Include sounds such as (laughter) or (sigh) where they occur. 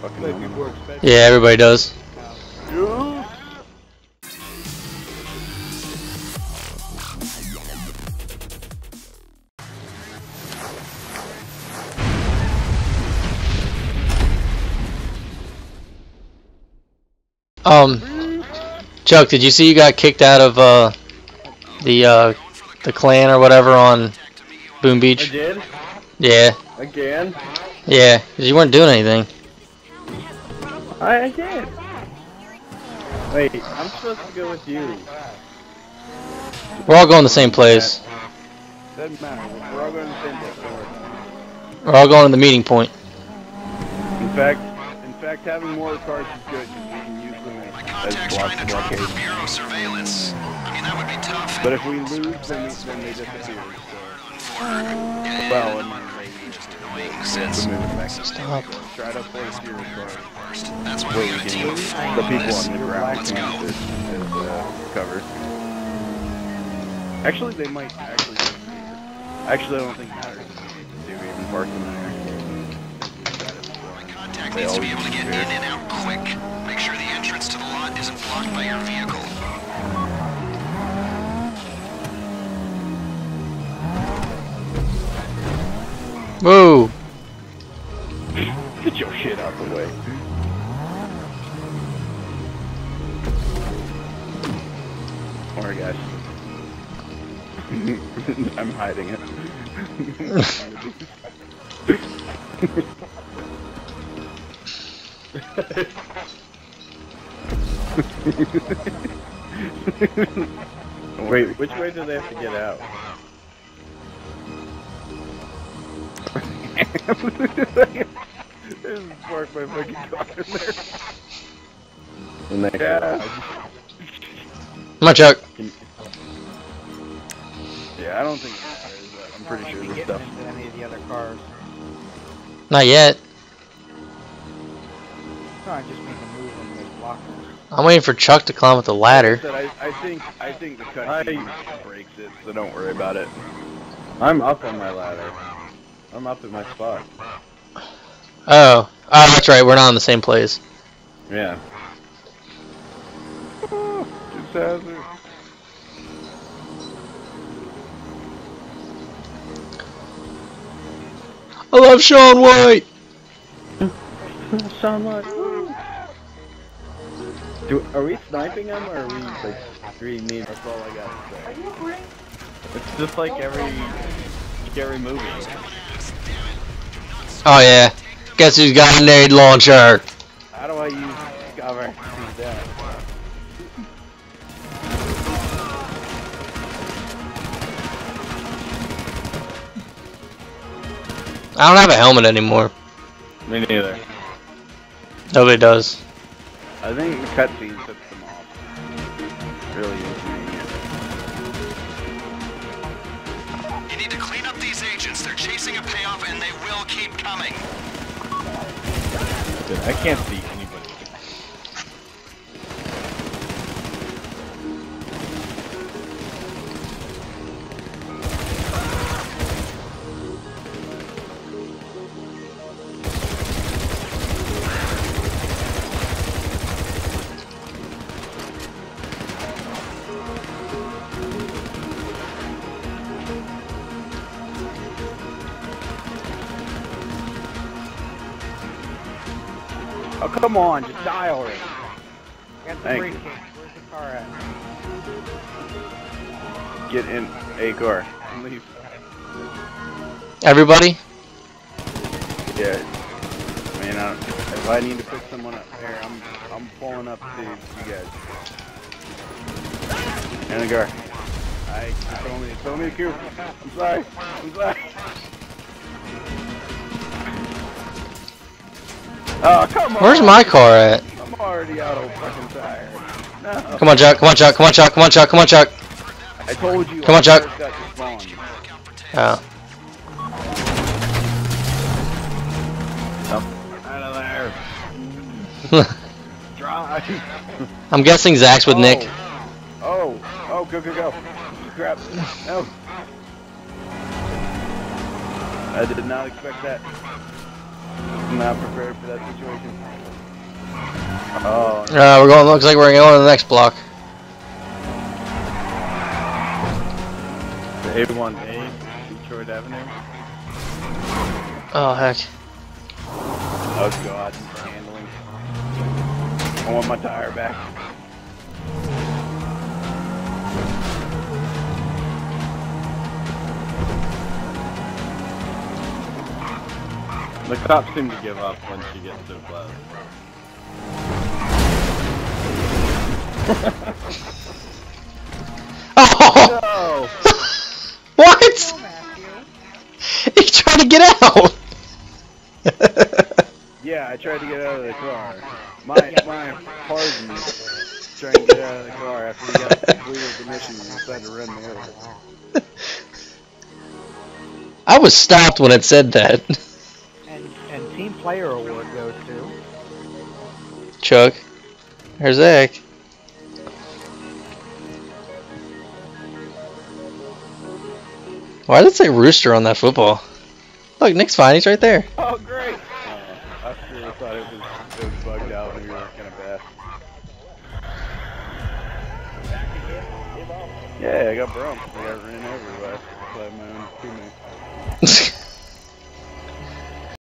Fucking Like woman. people expect. Yeah, everybody does. Um, Chuck, did you see you got kicked out of uh the uh the clan or whatever on Boom I Beach? did? Yeah, Again? Yeah, 'cause you weren't doing anything. I, I did. Wait, I'm supposed to go with you. We're all going the same place. Doesn't matter. We're all going to the same place. We're all going to the meeting point. In fact, in fact, having more cards is good because we can use them as, as Contacts blocks trying to of drop for Bureau surveillance. I mean, that would be tough. But if we lose, then, then they disappear. So. Well, and then they just we annoying have since to move it back. Stop. Try to place your card that's why where we we got a team of four the on people on the ground Let's go. use this uh, cover. Actually, they might actually. Actually, I don't think it matters. Do even park them there. Contact needs to be able to get in and out quick. Make sure the entrance to the lot isn't blocked by your vehicle. Whoa! (laughs) I'm hiding it. Wait, which way do they have to get out? (laughs) There's park my fucking car in there. In there. Yeah. Come on, Chuck. Yeah, I don't think it matters. But I'm pretty sure this stuff. into any of the other cars. Not yet. No, I just mean to move them as blockers. I'm waiting for Chuck to climb up the ladder. I, I think I think the cutscene breaks it, so don't worry about it. I'm up on my ladder. I'm up at my spot. Oh. Oh, that's right. We're not in the same place. Yeah. Oh, Dukes Hazzard. I love Sean White. Sean White. Do, are we sniping him or are we like three need? That's all I got to say. It's just like every scary movie. Oh yeah. Guess who's got a nade launcher? How do I use cover? I don't have a helmet anymore. Me neither. Nobody does. I think the cutscene puts them off. Really inconvenient. You need to clean up these agents. They're chasing a payoff and they will keep coming. Dude, I can't see Oh, come on, just die already. Got the Thank you. Where's the car at? Get in a car. Leave. Everybody? Yeah. Man, I, if I need to pick someone up here, I'm I'm pulling up to you guys. In the car. I it's only it's only a coup. I'm sorry. I'm sorry. Oh come on! Where's my car at? I'm already out of fucking tire. No. Come on, Chuck. Come on, Chuck. Come on, Chuck. Come on, Chuck. Come on, Chuck. I told you. Come on, Chuck. cars got despawned. Look out. Oh. Out of there. (laughs) I'm guessing Zach's with Nick. Oh. oh, oh, go, go, go. Crap. No. I did not expect that. Not prepared for that situation. Oh, Uh, we're going. Looks like we're going to the next block. the A1A, Detroit Avenue. Oh heck. Oh god, handling. I want my tire back. The cops seem to give up once you get so close. (laughs) Oh! No! (laughs) what? He tried to get out. (laughs) Yeah, I tried to get out of the car. My my pardon trying to get out of the car after we got completed the mission and decided to run me over. I was stopped when it said that. And and team player award goes to. Chuck. There's Zach. Why does it say rooster on that football? Look, Nick's fine. He's right there. Oh great! Uh, I sure thought it was it was bugged out when we were kind of bad. Yeah, I got bumped. I got ran over by by my own teammate. (laughs)